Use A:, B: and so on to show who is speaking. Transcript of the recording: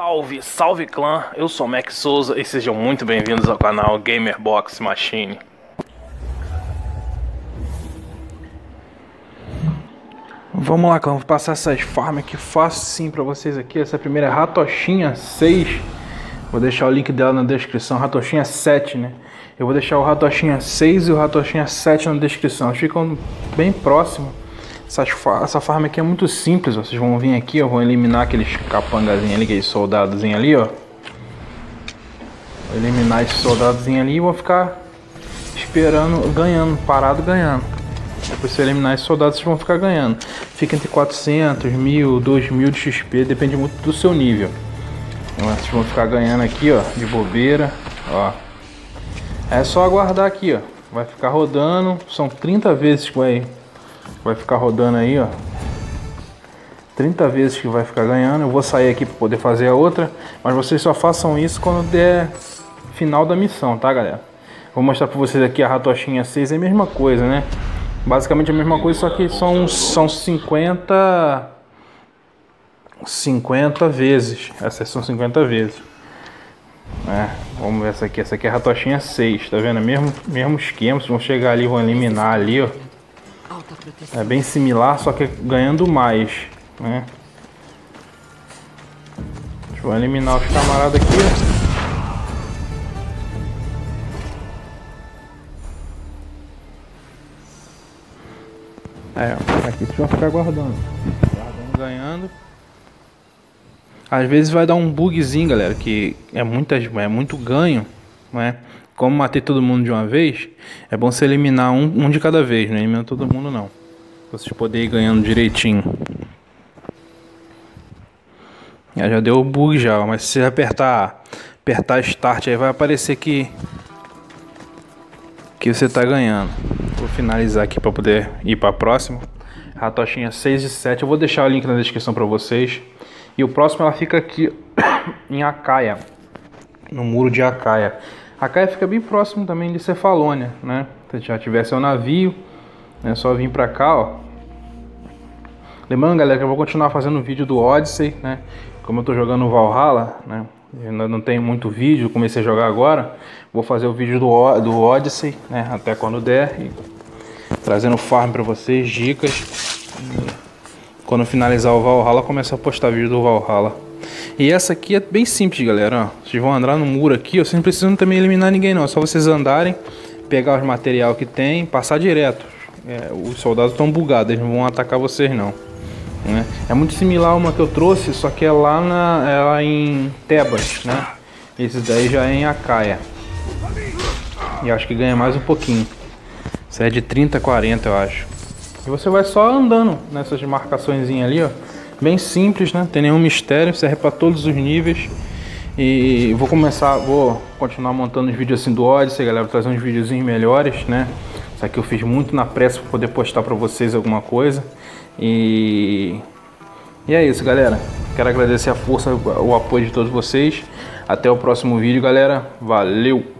A: Salve, salve clã, eu sou Max Souza e sejam muito bem-vindos ao canal Gamerbox Machine. Vamos lá clã, vou passar essas farms aqui sim pra vocês aqui. Essa primeira é Ratochinha 6, vou deixar o link dela na descrição, Ratochinha 7 né. Eu vou deixar o Ratochinha 6 e o Ratochinha 7 na descrição, eles ficam bem próximos. Essa farm aqui é muito simples, vocês vão vir aqui, eu vou eliminar aqueles capangazinhos ali, aqueles soldadozinhos ali, ó. Vou eliminar esses soldadozinhos ali e vou ficar esperando, ganhando, parado ganhando. Depois se eliminar esses soldados, vocês vão ficar ganhando. Fica entre 400, 1000, 2000 de XP, depende muito do seu nível. Vocês vão ficar ganhando aqui, ó, de bobeira, ó. É só aguardar aqui, ó. Vai ficar rodando, são 30 vezes que vai Vai ficar rodando aí, ó. 30 vezes que vai ficar ganhando. Eu vou sair aqui para poder fazer a outra. Mas vocês só façam isso quando der final da missão, tá, galera? Vou mostrar para vocês aqui a ratochinha 6. É a mesma coisa, né? Basicamente a mesma coisa, só que são, são 50... 50 vezes. Essas são 50 vezes. É, vamos ver essa aqui. Essa aqui é a ratochinha 6, tá vendo? Mesmo, mesmo esquema. Vocês vão chegar ali, vão eliminar ali, ó. É bem similar, só que ganhando mais, né? Deixa eu eliminar os camaradas aqui. É, aqui vocês vão ficar guardando. Guardando, ganhando. Às vezes vai dar um bugzinho, galera, que é, muitas, é muito ganho, né? como matei todo mundo de uma vez, é bom você eliminar um, um de cada vez, não é eliminar todo mundo não. Vocês poderem ir ganhando direitinho. Já, já deu bug já, mas se apertar, apertar Start aí vai aparecer que que você tá ganhando. Vou finalizar aqui para poder ir para a próxima. Ratochinha 6 e 7. Eu vou deixar o link na descrição para vocês. E o próximo ela fica aqui em Acaia, no muro de Acaia. A caia fica bem próximo também de Cefalônia, né? Se já tivesse um navio, é só vir pra cá, ó. Lembrando, galera, que eu vou continuar fazendo vídeo do Odyssey, né? Como eu tô jogando Valhalla, né? Ainda não tenho muito vídeo, comecei a jogar agora. Vou fazer o vídeo do, do Odyssey, né? Até quando der. E trazendo farm pra vocês, dicas. Quando finalizar o Valhalla, começar a postar vídeo do Valhalla. E essa aqui é bem simples, galera. Ó. Vocês vão andar no muro aqui, ó. vocês não precisam também eliminar ninguém não. É só vocês andarem, pegar os material que tem, passar direto. É, os soldados estão bugados, eles não vão atacar vocês não. Né? É muito similar a uma que eu trouxe, só que é lá, na, é lá em Tebas, né? Esse daí já é em Acaia. E acho que ganha mais um pouquinho. Isso é de 30 a 40, eu acho. E você vai só andando nessas marcações ali, ó. Bem simples, né? Tem nenhum mistério, serve para todos os níveis. E vou começar, vou continuar montando os vídeos assim do Odyssey, galera, trazer uns videozinhos melhores, né? Isso aqui eu fiz muito na pressa para poder postar para vocês alguma coisa. E e é isso, galera. Quero agradecer a força, o apoio de todos vocês. Até o próximo vídeo, galera. Valeu!